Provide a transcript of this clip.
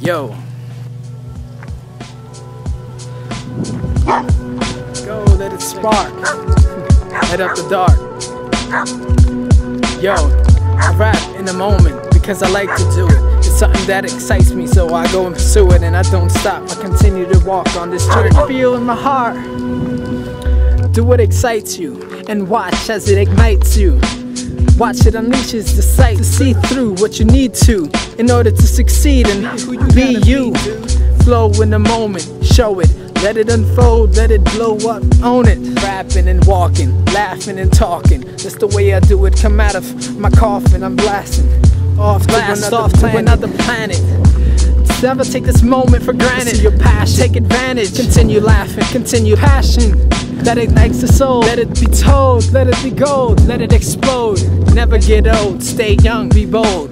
Yo. Go, let it spark. Head up the dark. Yo, I rap in the moment because I like to do it. It's something that excites me, so I go and pursue it, and I don't stop. I continue to walk on this journey. Feel in my heart. Do what excites you, and watch as it ignites you. Watch it unleashes the sight to see through what you need to in order to succeed and be you. Flow in the moment, show it, let it unfold, let it blow up, own it. Rapping and walking, laughing and talking. That's the way I do it. Come out of my coffin, I'm blasting off to Blast another off planet. to another planet. Never take this moment for granted. Your passion. Take advantage. Continue laughing. Continue passion. That ignites the soul. Let it be told. Let it be gold. Let it explode. Never get old. Stay young. Be bold.